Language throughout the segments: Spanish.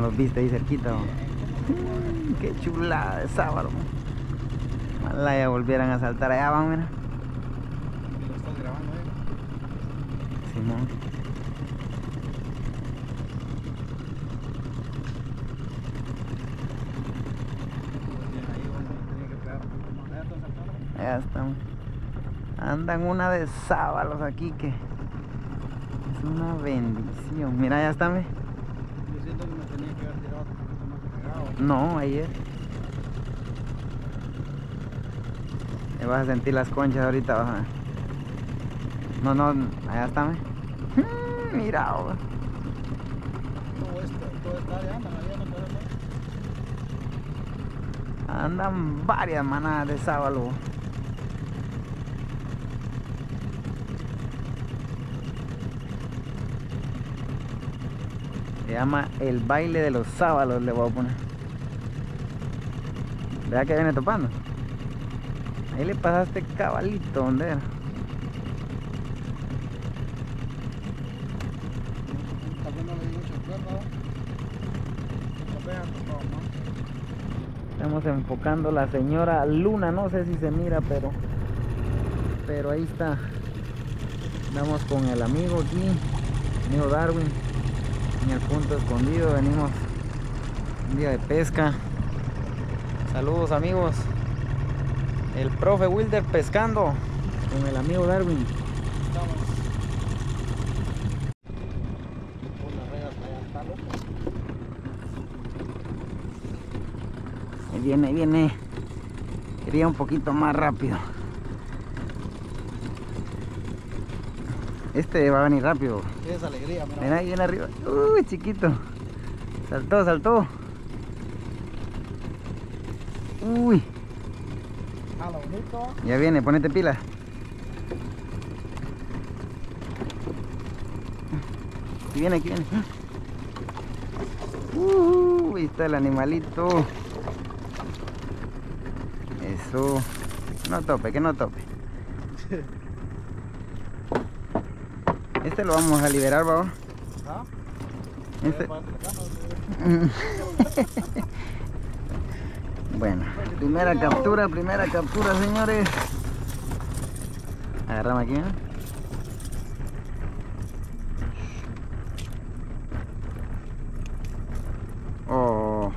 No los viste ahí cerquita. Mm, Qué chulada de sábado. Ojalá ya volvieran a saltar allá, van, mira. Lo estás grabando, eh. Simón. ¿Ya están. Andan una de sábalos aquí que es una bendición. Mira, ya están, ve. Yo siento que me tenía que haber tirado un poquito No, ayer. Te vas a sentir las conchas ahorita, vas a ver. No, no, allá están, ve. Mm, Mira, oh. Andan varias manadas de sábalo. Se llama el baile de los sábalos, le voy a poner. Vea que viene topando. Ahí le pasaste cabalito, más. Estamos enfocando la señora Luna, no sé si se mira, pero pero ahí está. Vamos con el amigo aquí, amigo Darwin, en el punto escondido. Venimos un día de pesca. Saludos amigos. El profe Wilder pescando con el amigo Darwin. Ahí viene, ahí viene. Quería un poquito más rápido. Este va a venir rápido. Es alegría, mira. Mira ahí viene arriba. Uy, chiquito. Saltó, saltó. Uy, bonito. ya viene, ponete pila. Aquí viene, aquí viene. Uh, ahí está el animalito. Eso. No tope, que no tope. Este lo vamos a liberar, vamos. ¿Ah? Este- Ya párate la cámara, Bueno, primera captura, primera captura, señores. Agarramos aquí. ¿eh? Oh.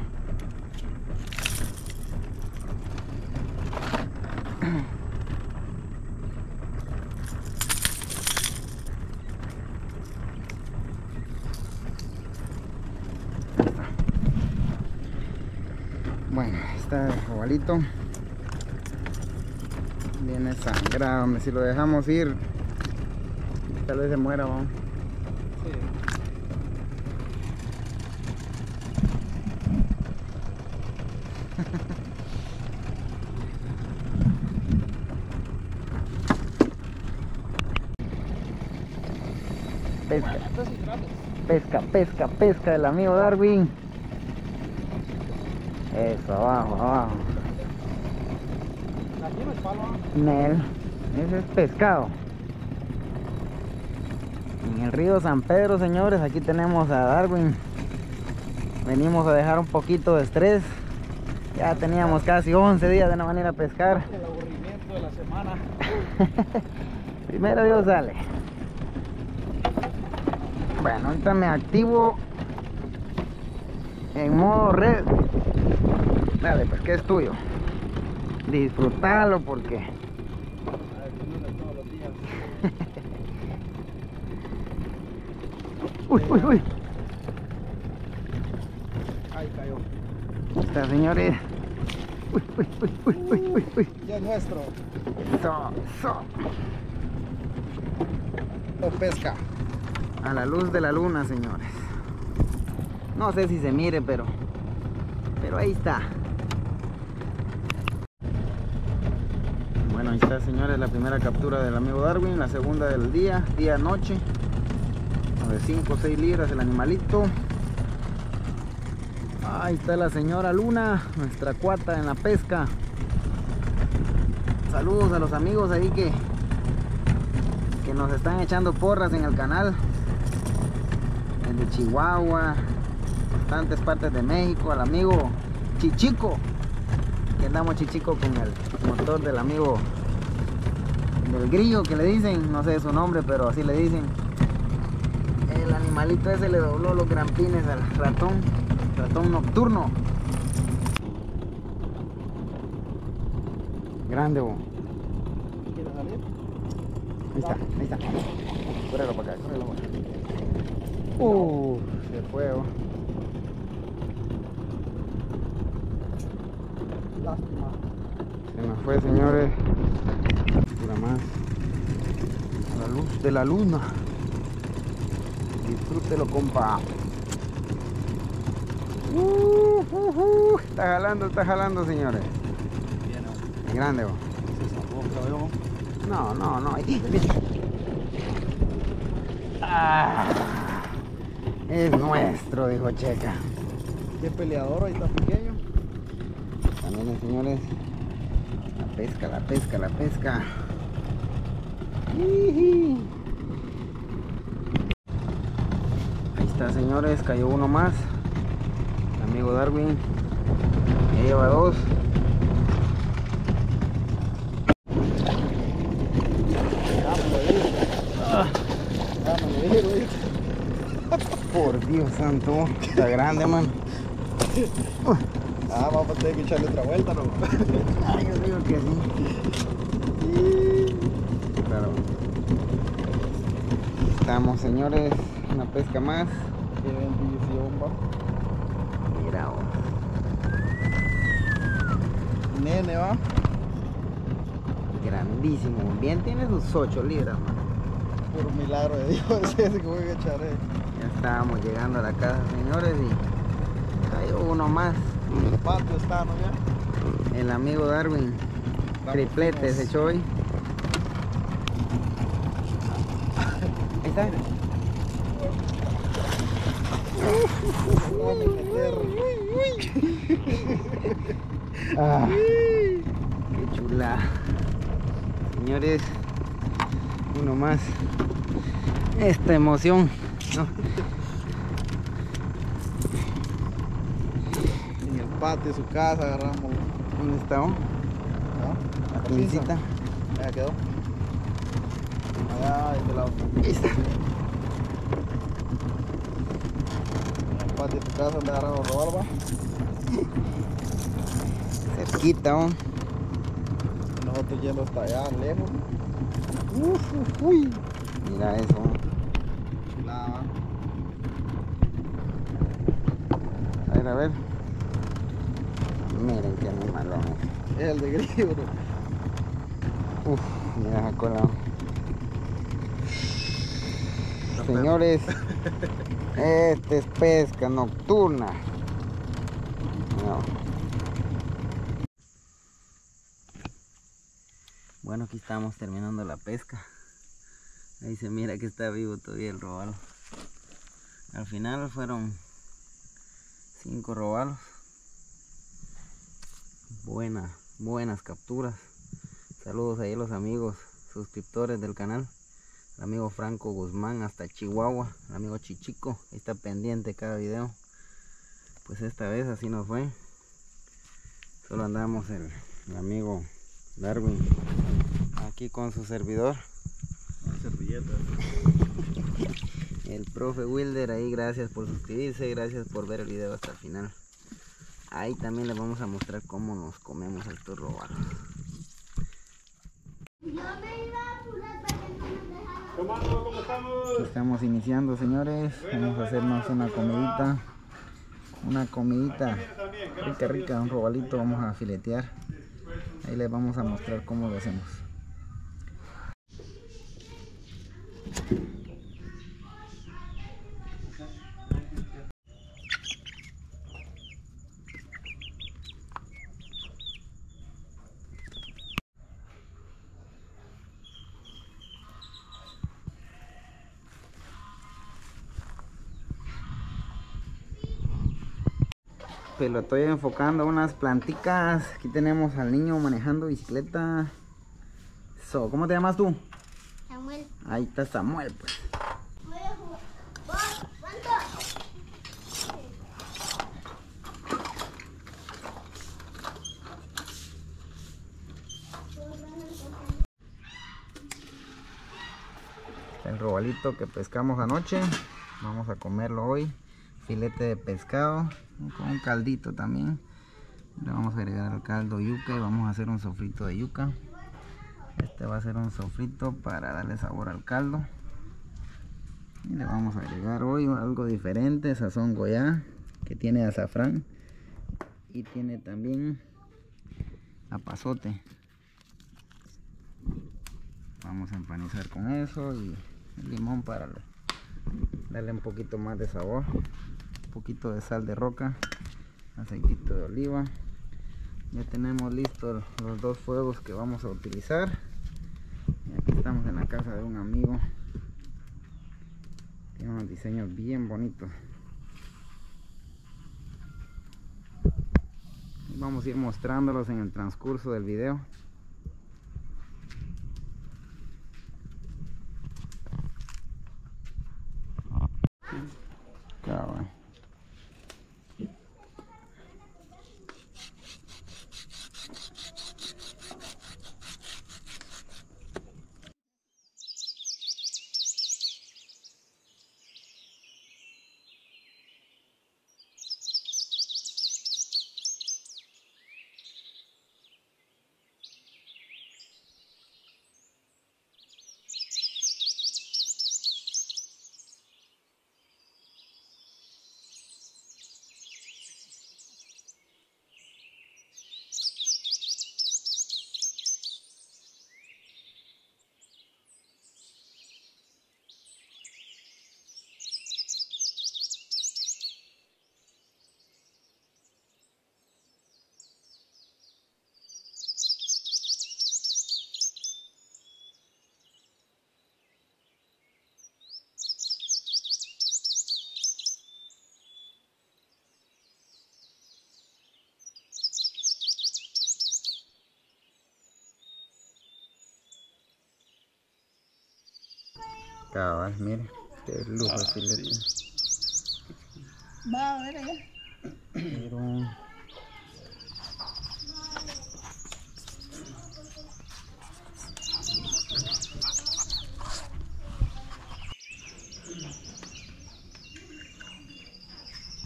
Bueno, jabalito. Viene sangrado, si lo dejamos ir, tal vez se muera, vamos. Pesca, pesca, pesca, pesca del amigo Darwin. Eso, abajo, abajo. Aquí no es palo. Nel, ese es pescado. En el río San Pedro, señores, aquí tenemos a Darwin. Venimos a dejar un poquito de estrés. Ya teníamos casi 11 días de no venir a pescar. El aburrimiento de la semana. Primero Dios sale. Bueno, ahorita me activo en modo red. Dale, pues que es tuyo. Disfrutalo porque A ver, comiendo todos los días. Uy, uy, uy. Ahí cayó. Está, señores. Uy, uy, uy, uy, uy, uy, uy. Ya es nuestro. Eso, eso. O pesca. A la luz de la luna, señores. No sé si se mire, pero. Pero ahí está. Bueno, ahí está, señores, la primera captura del amigo Darwin, la segunda del día, día noche. De 5 o 6 libras el animalito. Ahí está la señora Luna, nuestra cuata en la pesca. Saludos a los amigos ahí que, que nos están echando porras en el canal. El de Chihuahua, bastantes partes de México, al amigo Chichico. Que andamos Chichico con el motor del amigo del grillo que le dicen, no sé su nombre, pero así le dicen. El animalito ese le dobló los grampines al ratón, ratón nocturno. Grande, bo. ¿Quieres salir? Ahí está, ahí está. Córrelo para acá, córrelo para acá. Uh, se fue, bo. Lástima. Se nos fue, señores. Más. A la luz de la luna. Disfrútelo, compa. Uh, uh, uh. Está jalando, está jalando, señores. Es grande. No, no, no. Ah, es nuestro, dijo Checa. Qué peleador, ahí está pequeño. También, señores. La pesca, la pesca, la pesca. Ahí está, señores. Cayó uno más. El amigo Darwin. Ya lleva dos. Por Dios santo. Está grande, man. Ah, vamos a tener que echarle otra vuelta, ¿no? Ay, yo digo que sí. Estamos, señores. Una pesca más. Qué bendición, va. Mira, oh. Nene, va. grandísimo. Bien tiene sus 8 libras, man. Por un milagro de Dios, ese que voy a echar. eh. Ya estábamos llegando a la casa, señores, y cayó uno más. El patio está, ¿no? Ya. El amigo Darwin. Damos Triplete se echó hoy. Está. Ah, qué chula. Señores, uno más. Esta emoción. ¿no? En el patio de su casa agarramos. ¿Dónde está? oh? ¿no? La pincita. Ya quedó. Allá, de este lado. Ahí está. En el patio de tu casa donde agarramos robar, va. Cerquita. Y Nosotros yendo hasta allá, lejos. Uf, uy. Mira eso. Chulada. A ver, a ver. Miren qué animalón es. Es el de grillo. Uf, mira esa cola. Señores, esta es pesca nocturna. No. Bueno, aquí estamos terminando la pesca. Ahí se mira que está vivo todavía el robalo. Al final fueron cinco robalos. Buenas, buenas capturas. Saludos ahí a los amigos suscriptores del canal. El amigo Franco Guzmán hasta Chihuahua. El amigo Chichico. Ahí está pendiente cada video. Pues esta vez así nos fue. Solo andamos el, el amigo Darwin aquí con su servidor. El profe Wilder ahí, gracias por suscribirse, gracias por ver el video hasta el final. Ahí también les vamos a mostrar cómo nos comemos estos robalos. Aquí Estamos iniciando señores, vamos a hacernos una comidita, una comidita rica rica, un robalito vamos a filetear. Ahí les vamos a mostrar cómo lo hacemos. Jefe, lo estoy enfocando unas planticas. Aquí tenemos al niño manejando bicicleta. So, ¿cómo te llamas tú? Samuel. Ahí está Samuel, pues. El robalito que pescamos anoche. Vamos a comerlo hoy. Filete de pescado con un caldito también. Le vamos a agregar al caldo yuca y vamos a hacer un sofrito de yuca. Este va a ser un sofrito para darle sabor al caldo. Y le vamos a agregar hoy algo diferente, sazón goya, que tiene azafrán y tiene también apazote. Vamos a empanizar con eso y limón para le- darle un poquito más de sabor. Un poquito de sal de roca, aceitito de oliva. Ya tenemos listos los dos fuegos que vamos a utilizar. Aquí estamos en la casa de un amigo. Tiene unos diseños bien bonitos. Y Vamos a ir mostrándolos en el transcurso del video. Cabal. Cabal, mire. Qué lujo de filete. Va a ver allá. Pero...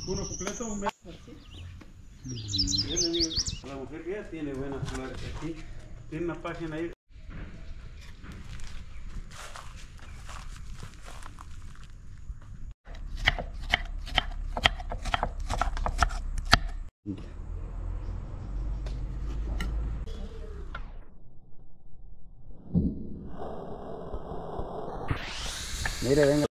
Uno completo, un mes. Yo le digo, la mujer que ya tiene buenas flores aquí. Tiene una página ahí. Mire, venga.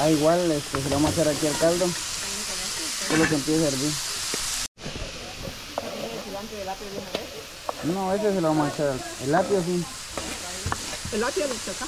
Ah, igual, este, lo vamos a hacer aquí al caldo. Solo que empiece a hervir. No, ese se lo vamos a echar. El apio sí. El apio lo checa.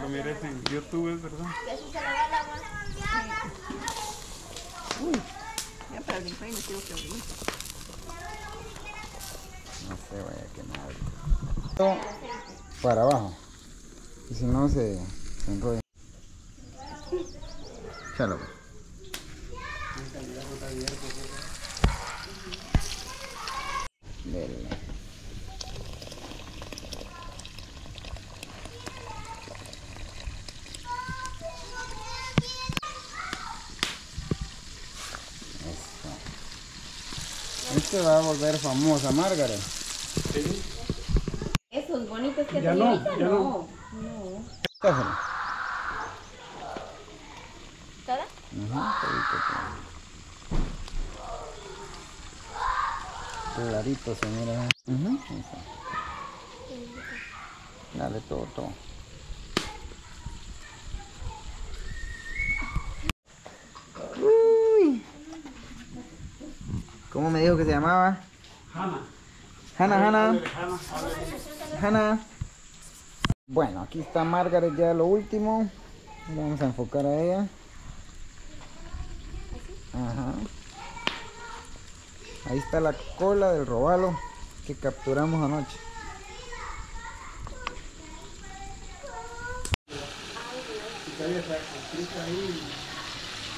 Lo mires en YouTube, ¿verdad? Si se le va el agua. Ya para y me quiero que abrir. No se vaya a quemar. Para abajo. Y si no se, se enrolla. Échalo. pues. Dele. Eso. Este va a volver famosa, Margaret. Esos bonitos que Ya te no, ya no. Cógelo. ¿Toda? Ajá, todito, todo. Clarito se mira. Está. Dale todo, todo. Uy. ¿Cómo me dijo que se llamaba? Hanna. Hanna, Hanna. Hanna. Bueno, aquí está Margaret ya lo último. Vamos a enfocar a ella. Ajá. Ahí está la cola del robalo que capturamos anoche. Ahí,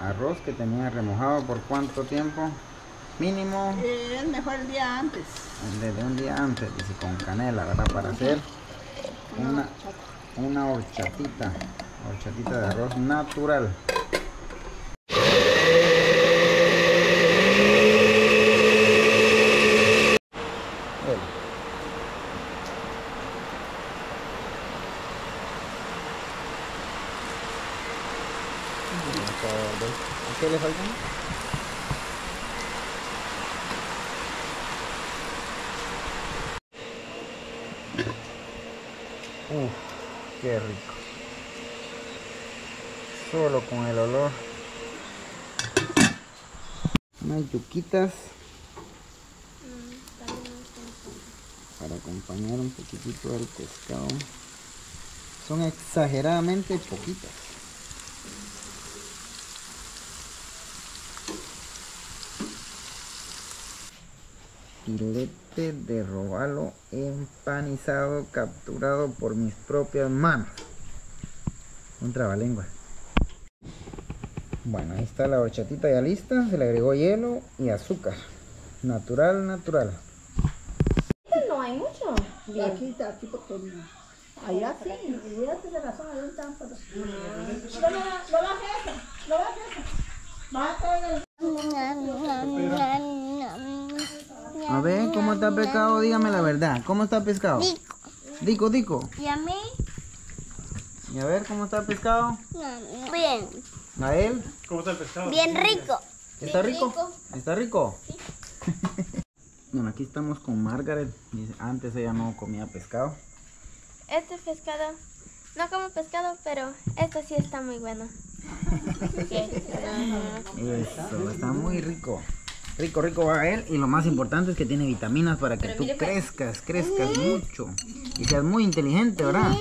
Arroz que tenía remojado por cuánto tiempo? Mínimo Es mejor el día antes. desde un día antes, dice con canela, ¿verdad? Para hacer una, una horchatita, horchatita de arroz natural. Bueno. ¿A qué le faltan? Uf, qué rico. Solo con el olor. Unas yuquitas para acompañar un poquitito del pescado. Son exageradamente poquitas. Filete de robalo empanizado capturado por mis propias manos. Un trabalengua. Bueno, ahí está la horchatita ya lista. Se le agregó hielo y azúcar. Natural, natural. No hay mucho. Y aquí está, aquí porque allá sí. Tiene razón, hay un tampo. No, no, no, A ver, ¿cómo está pescado? Dígame la verdad. ¿Cómo está pescado? Dico, dico. ¿Y a mí? Y a ver, ¿cómo está el pescado? Bien. ¿A él? ¿Cómo está el pescado? Bien rico. ¿Está rico? rico. ¿Está rico? bueno, aquí estamos con Margaret. Antes ella no comía pescado. Este pescado, no como pescado, pero esto sí está muy bueno. Eso, está muy rico. Rico, rico va a él. Y lo más importante es que tiene vitaminas para que tú crezcas, crezcas mucho. Y seas muy inteligente, ¿verdad?